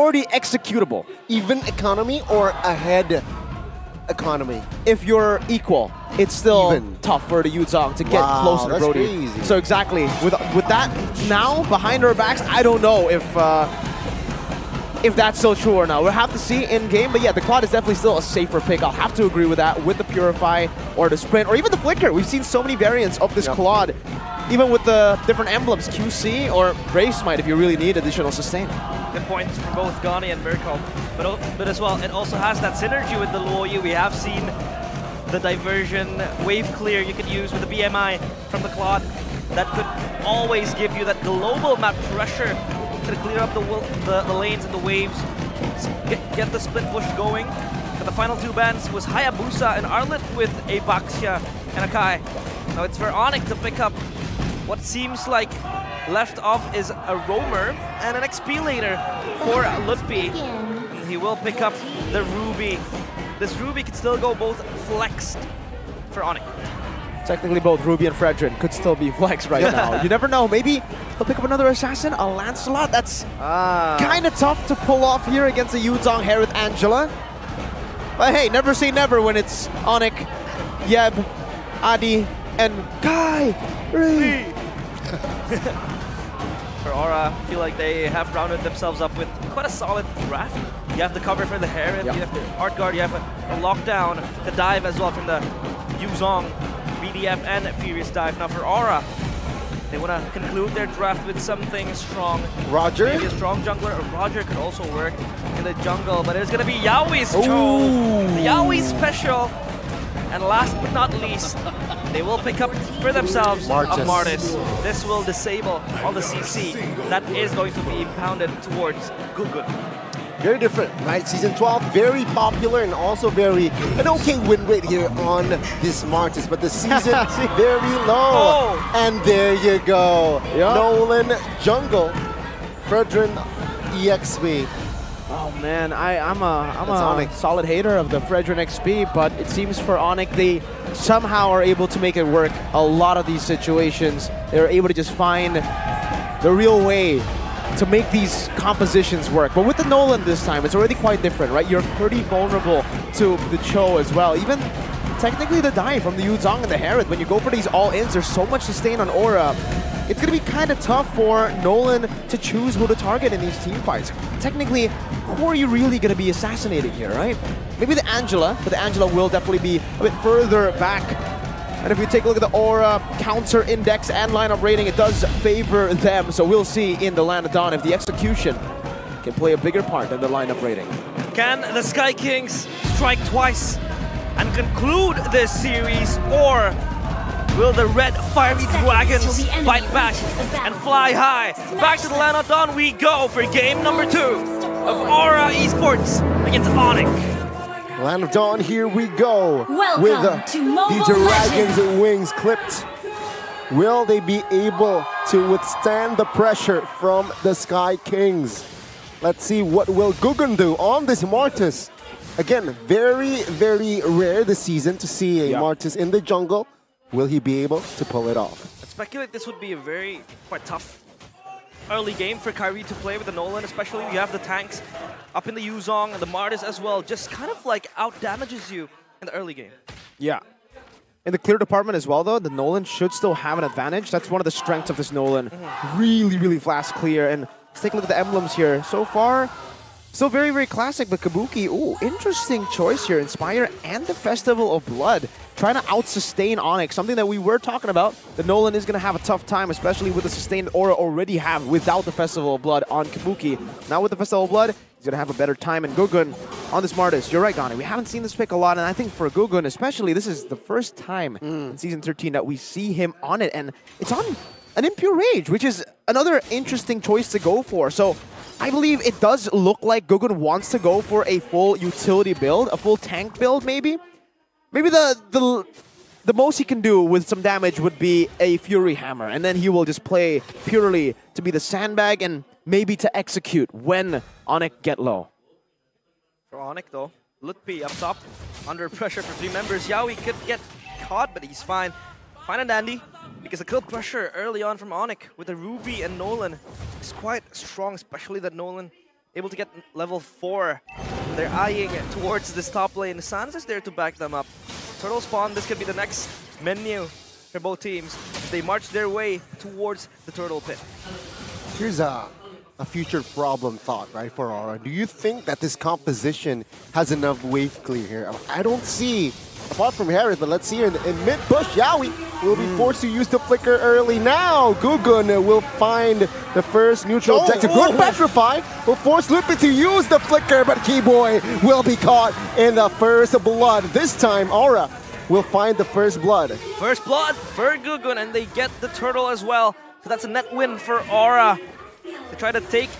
already executable. Even economy or ahead economy? If you're equal, it's still Even. tough for the Yu Zhong to get Wow, closer to Brody. crazy. So exactly, with with that now behind our backs, I don't know if uh, if that's still true or not. We'll have to see in game. But yeah, the Claude is definitely still a safer pick. I'll have to agree with that. With the Purify or the Sprint or even the Flicker, we've seen so many variants of this Yep. Claude. Even with the different emblems, QC or Brave Smite if you really need additional sustain. Good points from both Gani and Mirko. But, but as well, it also has that synergy with the Luo Yi. We have seen the diversion wave clear you could use with the BMI from the Claude. That could always give you that global map pressure to clear up the, the, the lanes and the waves. Get, get the split push going. But the final two bans was Hayabusa and Arlott with a Baxia and a Kai. Now it's for Onyx to pick up what seems like left off is a roamer and an XP later for. And He will pick up the Ruby. This Ruby can still go both flexed for Onyx. Technically, both Ruby and Fredrin could still be flex right now. You never know. Maybe he'll pick up another assassin, a Lancelot. That's Ah. kind of tough to pull off here against the Yu Zhong Harith Angela. But hey, never say never when it's Onic, Yeb, Adi, and Kai. Ree. For Aura, I feel like they have rounded themselves up with quite a solid draft. You have the cover for the Harith, Yep. you have the Art Guard, you have a, a lockdown, the dive as well from the Yu Zhong, BDF, and Furious Dive. Now for Aura, they want to conclude their draft with something strong. Roger? Maybe a strong jungler. Roger could also work in the jungle, but it's going to be Yawi's Cho. Yawi special. And last but not least, they will pick up for themselves Martis. a Martis. This will disable all the CC that is going to be impounded towards Gugun. Very different, right? Season 12, very popular and also very an okay win rate here on this Martis, but the season very low. Oh. And there you go. Yeah. Nolan Jungle, Fredrin EXP. Oh man, I, I'm a I'm That's a Onyx. solid hater of the Fredrin XP, but it seems for Onyx they somehow are able to make it work. A lot of these situations, they're able to just find the real way to make these compositions work. But with the Nolan this time, it's already quite different, right? You're pretty vulnerable to the Cho as well. Even technically the dive from the Yu Zhong and the Harith, when you go for these all-ins, there's so much sustain on Aura. It's going to be kind of tough for Nolan to choose who to target in these team fights. Technically, who are you really going to be assassinating here, right? Maybe the Angela, but the Angela will definitely be a bit further back. And if we take a look at the Aura counter index and lineup rating, it does favor them. So we'll see in the Land of Dawn if the execution can play a bigger part than the lineup rating. Can the Sky Kings strike twice and conclude this series, or will the red fiery dragons till the enemy fight back and fly high? Back to the land of dawn we go for game number two of Aura Esports against Onyx. Land of Dawn, here we go. Welcome with uh, to Mobile the dragons Legends. and wings clipped. Will they be able to withstand the pressure from the Sky Kings? Let's see what will Gugun do on this Martis. Again, very, very rare this season to see a Yeah. Martis in the jungle. Will he be able to pull it off? I speculate this would be a very quite tough early game for Kairi to play with the Nolan, especially you have the tanks up in the Yu Zhong and the Martis as well. Just kind of like out damages you in the early game. Yeah. In the clear department as well, though, the Nolan should still have an advantage. That's one of the strengths of this Nolan. Mm-hmm. Really, really fast clear. And let's take a look at the emblems here. So far, still very, very classic, but Kabuki, ooh, interesting choice here. Inspire and the Festival of Blood. Trying to out-sustain Onyx, something that we were talking about. The Nolan is going to have a tough time, especially with the sustained aura already have without the Festival of Blood on Kabuki. Now with the Festival of Blood, he's going to have a better time. And Gugun on this Martis, you're right, Gani. We haven't seen this pick a lot, and I think for Gugun especially, this is the first time mm. in Season 13 that we see him on it. And it's on an Impure Rage, which is another interesting choice to go for. So I believe it does look like Gugun wants to go for a full utility build, a full tank build maybe. Maybe the the the most he can do with some damage would be a Fury Hammer, and then he will just play purely to be the sandbag and maybe to execute when Onic get low. For Onic though, Lutpi up top, under pressure for three members. Yawi could get caught, but he's fine. Fine and dandy, because the kill pressure early on from Onic with the Ruby and Nolan is quite strong, especially that Nolan able to get level 4. They're eyeing towards this top lane. Sans is there to back them up. Turtle spawn, this could be the next menu for both teams. They march their way towards the turtle pit. Here's a, a future problem thought, right, for Aura. Do you think that this composition has enough wave clear here? I don't see apart from Harris, but let's see here in, in mid-push, Yawi will be hmm. forced to use the flicker early now. Gugun will find the first neutral oh, objective. Good oh. Petrify will force Lupin to use the flicker, but Kiboy will be caught in the first blood. This time, Aura will find the first blood. First blood for Gugun, and they get the turtle as well. So that's a net win for Aura to try to take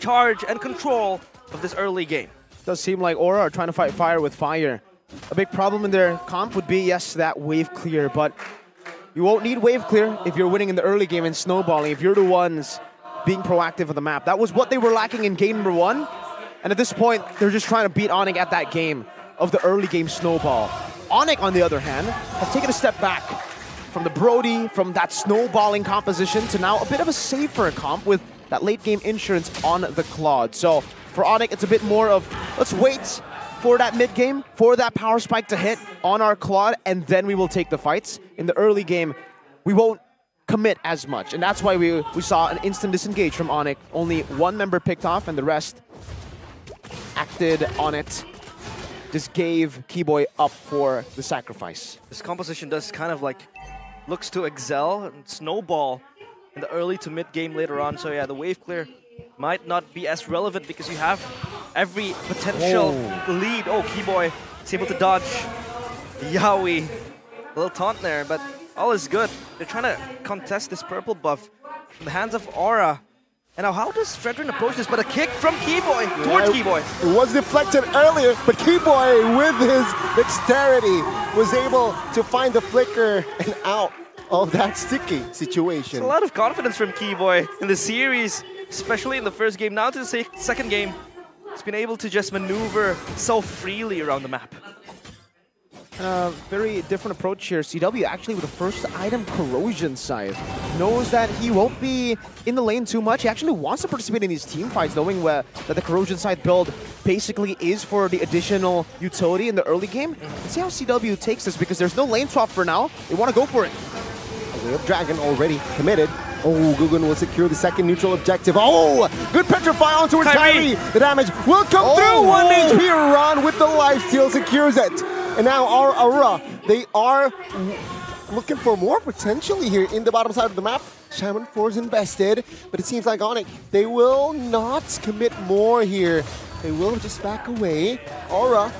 charge and control of this early game. Does seem like Aura are trying to fight fire with fire. A big problem in their comp would be, yes, that wave clear, but you won't need wave clear if you're winning in the early game and snowballing, if you're the ones being proactive on the map. That was what they were lacking in game number one, and at this point, they're just trying to beat Onic at that game of the early game snowball. Onic, on the other hand, has taken a step back from the Brody, from that snowballing composition to now a bit of a safer comp with that late game insurance on the Claude. So for Onic, it's a bit more of, let's wait for that mid game, for that power spike to hit on our Claude, and then we will take the fights. In the early game, we won't commit as much, and that's why we, we saw an instant disengage from Onic. Only one member picked off, and the rest acted on it. Just gave Kiboy up for the sacrifice. This composition does kind of like looks to excel and snowball in the early to mid game later on. So yeah, the wave clear might not be as relevant because you have every potential lead. Oh, Kiboy is able to dodge Yawi. A little taunt there, but all is good. They're trying to contest this purple buff in the hands of Aura. And now how does Fredrin approach this? But a kick from Kiboy yeah, towards Kiboy. It was deflected earlier, but Kiboy with his dexterity was able to find the flicker and out of that sticky situation. A lot of confidence from Kiboy in the series, especially in the first game. Now to the second game, He's been able to just maneuver so freely around the map. Uh, very different approach here. CW actually with the first item, Corrosion Scythe. Knows that he won't be in the lane too much. He actually wants to participate in these team fights, knowing where, that the Corrosion Scythe build basically is for the additional utility in the early game. Let's see how CW takes this, because there's no lane swap for now. They want to go for it. Wave Dragon already committed. Oh, Gugun will secure the second neutral objective. Oh, good petrify onto Kairi. Kairi. The damage will come oh, through. One oh. HP run with the life steal secures it. And now our Aura, they are looking for more potentially here in the bottom side of the map. Shaman 4 is invested, but it seems like Onic, they will not commit more here. They will just back away. Aura,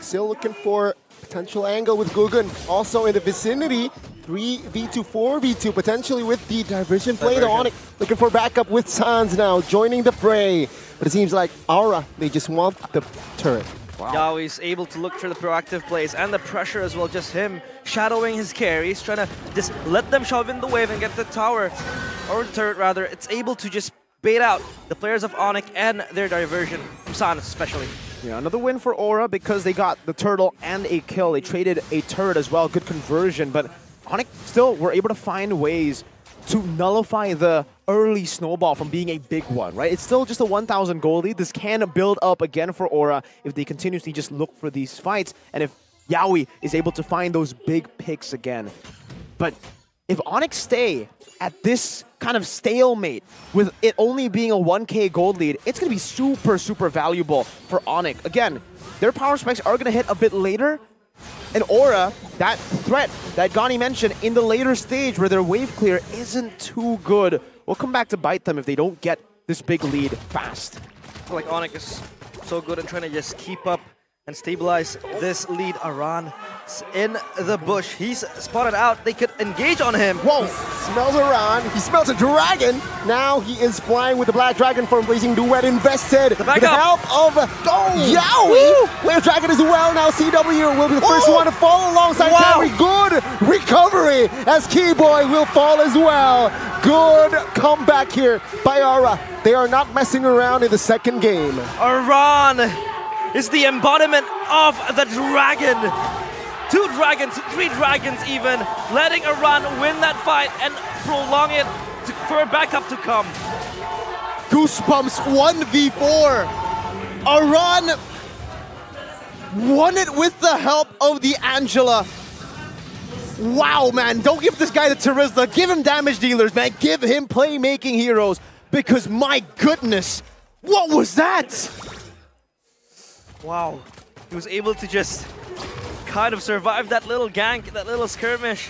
still looking for potential angle with Gugun. Also in the vicinity, 3v2, 4v2, potentially with the diversion play Diversion. on it. Looking for backup with Sans now, joining the fray. But it seems like Aura, they just want the turret. Wow. Yawi's able to look for the proactive plays and the pressure as well, just him shadowing his carries, trying to just let them shove in the wave and get the tower, or the turret rather. It's able to just bait out the players of Onic and their diversion, from Sans especially. Yeah, another win for Aura because they got the turtle and a kill. They traded a turret as well, good conversion, but Onic still were able to find ways to nullify the early snowball from being a big one, right? It's still just a 1,000 goal lead. This can build up again for Aura if they continuously just look for these fights and if Yawi is able to find those big picks again. But if Onic stay at this kind of stalemate with it only being a 1k gold lead, it's going to be super, super valuable for Onic. Again, their power spikes are going to hit a bit later, and Aura, that threat that Gani mentioned in the later stage where their wave clear isn't too good, will come back to bite them if they don't get this big lead fast. Like Onic is so good in trying to just keep up and stabilize this lead. Aran in the bush. He's spotted out. They could engage on him. Whoa! Smells Aran. He smells a dragon. Now he is flying with the Black Dragon from Blazing Duet invested. The with the help of oh. Yawi. Wave Dragon as well. Now CW will be the first oh. one to fall alongside wow. Good recovery as Kiboy will fall as well. Good comeback here by Aura. They are not messing around in the second game. Aran is the embodiment of the dragon. Two dragons, three dragons even, letting Aran win that fight and prolong it to, for a backup to come. Goosebumps 1v4. Aran won it with the help of the Angela. Wow, man, don't give this guy the Terizla. Give him damage dealers, man. Give him playmaking heroes. Because my goodness, what was that? Wow. He was able to just kind of survive that little gank, that little skirmish,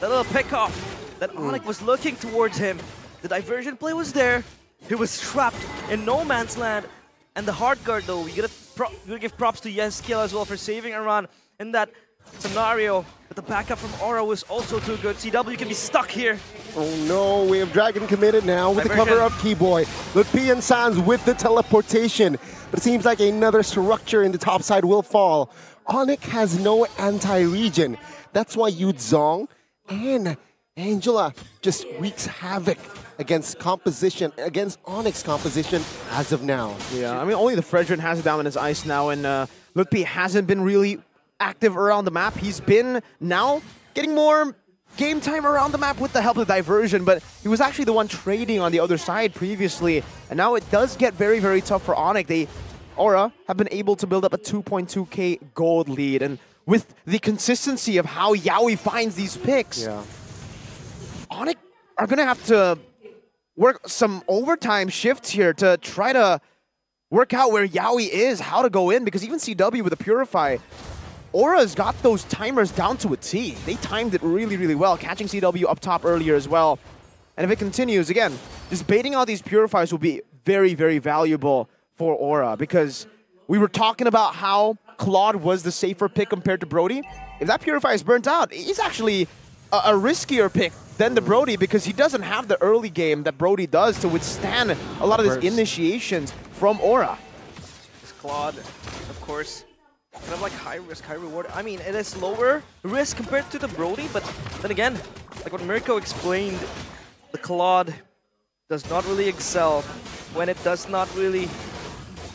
that little pickoff that Onic was looking towards him. The diversion play was there. He was trapped in no man's land. And the hard guard though, we gotta, pro we gotta give props to Yeskiel as well for saving Aran in that scenario. But the backup from Aura was also too good. CW can be stuck here. Oh no, we have Dragon committed now with Diversion. the cover of Kiboy. Lutpi and Sans with the teleportation. But it seems like another structure in the top side will fall. Onyx has no anti-region. That's why Yu Zhong and Angela just wreaks havoc against composition, against Onyx composition as of now. Yeah, I mean, only the Fredrin has it down in his ice now, and uh, Lutpi hasn't been really active around the map. He's been now getting more game time around the map with the help of diversion, but he was actually the one trading on the other side previously, and now it does get very, very tough for Onyx. They, Aura, have been able to build up a 2.2k gold lead, and with the consistency of how Yawi finds these picks, Yeah. Onyx are going to have to work some overtime shifts here to try to work out where Yawi is, how to go in, because even CW with a Purify, Aura's got those timers down to a T. They timed it really, really well, catching CW up top earlier as well. And if it continues, again, just baiting out these Purifiers will be very, very valuable for Aura, because we were talking about how Claude was the safer pick compared to Brody. If that Purifier is burnt out, he's actually a, a riskier pick than the Brody because he doesn't have the early game that Brody does to withstand a lot of these initiations from Aura. Claude, of course, kind of like high risk, high reward. I mean, it is lower risk compared to the Brody, but then again, like what Mirko explained, the Claude does not really excel when it does not really,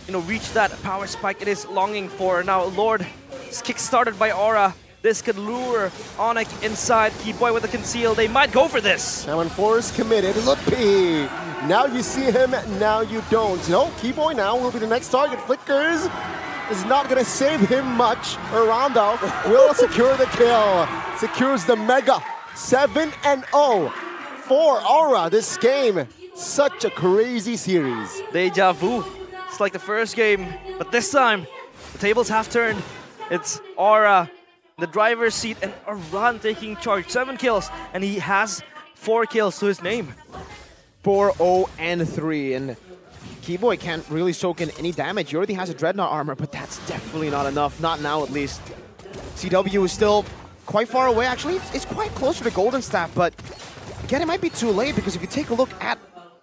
you know, reach that power spike it is longing for. Now, Lord is kick-started by Aura. This could lure Onic inside. Kiboy with a conceal. They might go for this. Shaman Force committed. Lutpi. Now you see him, now you don't. No, Kiboy now will be the next target. Flickers is not going to save him much. Arando will secure the kill. Secures the Mega. 7 and 0 for Aura this game. Such a crazy series. Deja vu. It's like the first game, but this time the tables have turned. It's Aura, in the driver's seat, and Aran taking charge. Seven kills, and he has four kills to his name. 4 0 and 3. And Kiboy can't really soak in any damage. He already has a Dreadnought armor, but that's definitely not enough. Not now, at least. CW is still quite far away. Actually, it's, quite closer to Golden Staff, but again, it might be too late because if you take a look at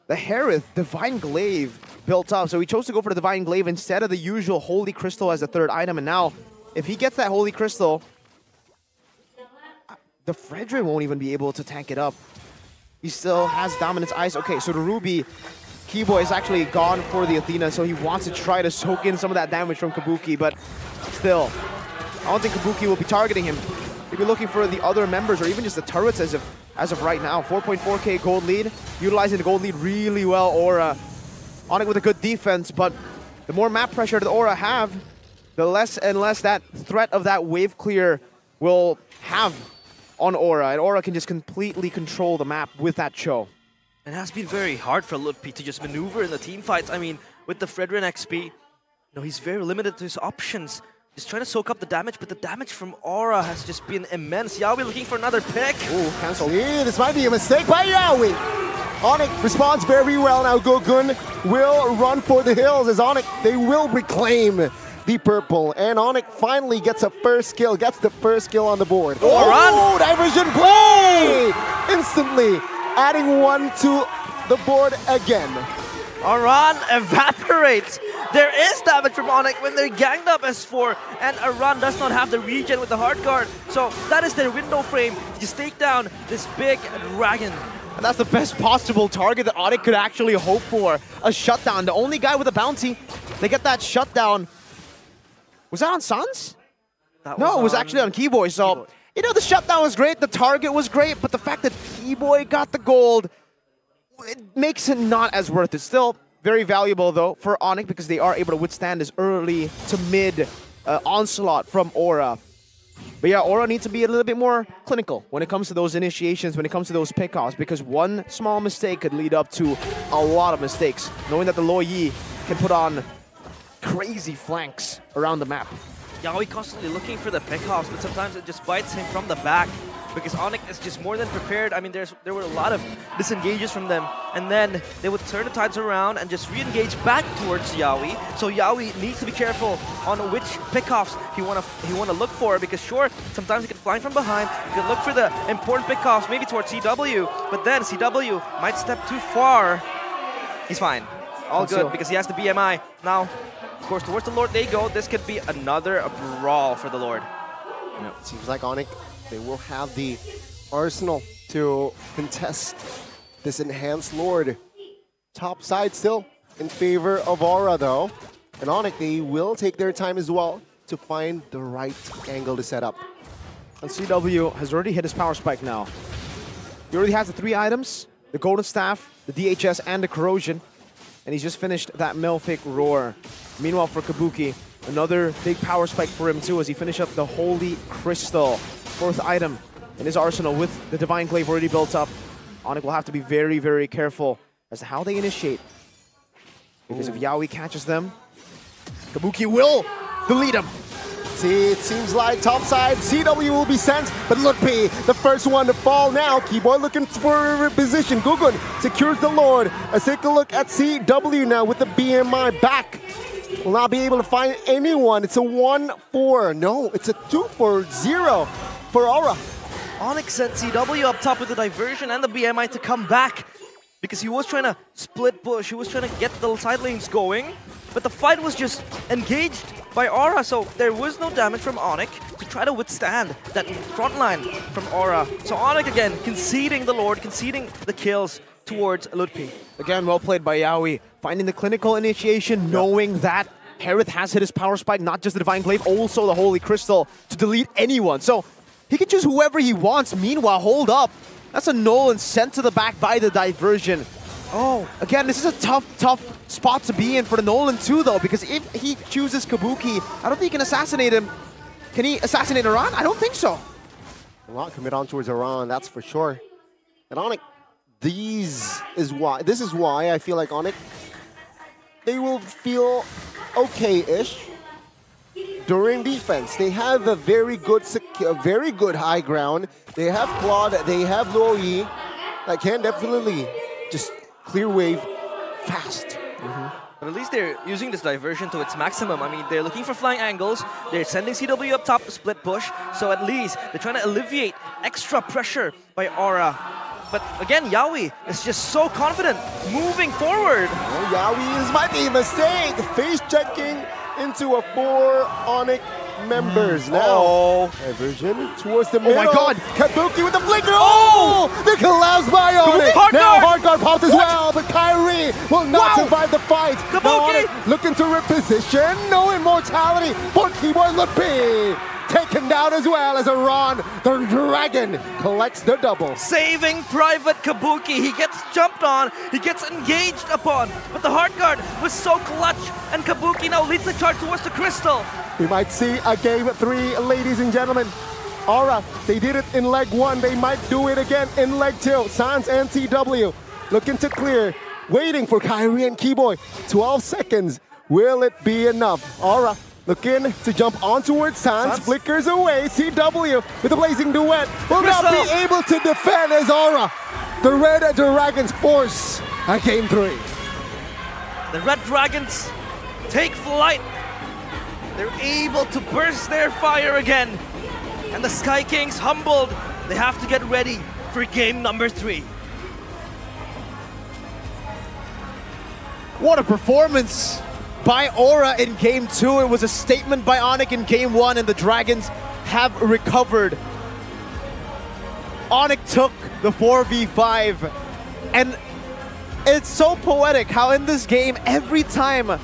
the Harith, Divine Glaive built up. So he chose to go for the Divine Glaive instead of the usual Holy Crystal as the third item. And now, if he gets that Holy Crystal, the Fredrin won't even be able to tank it up. He still has Dominance Ice. Okay, so the Ruby Kiboy is actually gone for the Athena, so he wants to try to soak in some of that damage from Kabuki, but still, I don't think Kabuki will be targeting him. He'll be looking for the other members or even just the turrets as of, as of right now. 4.4k gold lead, utilizing the gold lead really well, Aura. On it with a good defense, but the more map pressure that Aura have, the less and less that threat of that wave clear will have on Aura, and Aura can just completely control the map with that Cho. It has been very hard for Lutpi to just maneuver in the team fights. I mean, with the Fredrin XP, you know, he's very limited to his options. He's trying to soak up the damage, but the damage from Aura has just been immense. Yawi looking for another pick. Ooh, cancel. Yeah, this might be a mistake by Yawi. Onyx responds very well now. Gugun will run for the hills as Onyx, they will reclaim the purple. And Onyx finally gets a first kill, gets the first kill on the board. Oh, Oh, diversion play! Instantly adding one to the board again. Aran evaporates. There is damage from Onyx when they're ganged up as 4 and Aran does not have the regen with the hard guard. So that is their window frame to just take down this big dragon. And that's the best possible target that Audit could actually hope for. A shutdown. The only guy with a bounty. They get that shutdown. Was that on Sans? That No, it was on- actually on Kiboy. So, Kiboy. You know, the shutdown was great. The target was great. But the fact that T Boy got the gold, it makes it not as worth it. Still, very valuable though for Onyx because they are able to withstand this early to mid uh, onslaught from Aura. But yeah, Aura needs to be a little bit more clinical when it comes to those initiations, when it comes to those pickoffs, because one small mistake could lead up to a lot of mistakes. Knowing that the Luo Yi can put on crazy flanks around the map. Yawi constantly looking for the pickoffs, but sometimes it just bites him from the back because Onyx is just more than prepared. I mean, there's there were a lot of disengages from them, and then they would turn the tides around and just re-engage back towards Yawi. So Yawi needs to be careful on which pickoffs he wanna he wanna look for because sure, sometimes he can fly from behind, he can look for the important pickoffs, maybe towards CW, but then CW might step too far. He's fine. All good because he has the BMI. Now, of course, towards the Lord they go. This could be another brawl for the Lord. Seems like Onic, they will have the arsenal to contest this enhanced Lord. Top side still in favor of Aura though. And Onic, they will take their time as well to find the right angle to set up. And CW has already hit his power spike now. He already has the three items, the Golden Staff, the DHS, and the Corrosion. And he's just finished that Malefic Roar. Meanwhile, for Kabuki, another big power spike for him too as he finishes up the Holy Crystal. Fourth item in his arsenal with the Divine Glaive already built up. Onyx will have to be very, very careful as to how they initiate. Because if Yawi catches them, Kabuki will delete him. See, it seems like topside CW will be sent, but Lutpi, the first one to fall now. Kiboy looking for a position. Gugun secures the Lord. Let's take a look at CW now with the BMI back. Will not be able to find anyone. It's a 1-4. No, it's a 2-4-0 for Aura. Onyx sent CW up top with the diversion and the BMI to come back because he was trying to split push, he was trying to get the side lanes going, but the fight was just engaged by Aura, so there was no damage from Onyx to try to withstand that front line from Aura. So Onyx again conceding the Lord, conceding the kills towards Lutpi. Again, well played by Yawi. Finding the clinical initiation, knowing that Harith has hit his power spike, not just the Divine Glaive, also the Holy Crystal to delete anyone. So he can choose whoever he wants. Meanwhile, hold up. That's a Nolan sent to the back by the diversion. Oh, again, this is a tough, tough spot to be in for the Nolan too, though, because if he chooses Kabuki, I don't think he can assassinate him. Can he assassinate Aran? I don't think so. A lot commit on towards Aran, that's for sure. And Onyx, these is why this is why I feel like Onyx they will feel okay-ish during defense. They have a very good a very good high ground. They have Claude, they have Luo Yi that can definitely just clear wave fast. But at least they're using this diversion to its maximum. I mean, they're looking for flying angles. They're sending CW up top split push. So at least they're trying to alleviate extra pressure by Aura. But again, Yawi is just so confident moving forward. Oh, Yawi is might be a mistake. Face checking into a four Onyx members mm. now. Oh. Diversion towards the oh my. God. Kabuki with the flicker. Oh! oh the collapse by Onyx. Hard Now guard. hard guard pops as well, but Kairi will not Wow. survive the fight. Kabuki. Looking to reposition. No immortality for Keyboard Lippy. Taken down as well as Aran, the dragon, collects the double. Saving Private Kabuki. He gets jumped on. He gets engaged upon. But the hard guard was so clutch. And Kabuki now leads the charge towards the crystal. We might see a game three, ladies and gentlemen. Aura, they did it in leg one. They might do it again in leg two. Sans and CW looking to clear, waiting for Kairi and Kiboy. 12 seconds. Will it be enough? Aura looking to jump on towards Sans, Sans. flickers away. CW with a blazing duet will not be able to defend as Aura. The Red Dragons force a game three. The Red Dragons take flight. They're able to burst their fire again. And the Sky Kings humbled. They have to get ready for game number three. What a performance by Aura in game two. It was a statement by Onyx in game one, and the Dragons have recovered. Onyx took the 4v5, and it's so poetic how in this game, every time